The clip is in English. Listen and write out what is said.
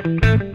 Música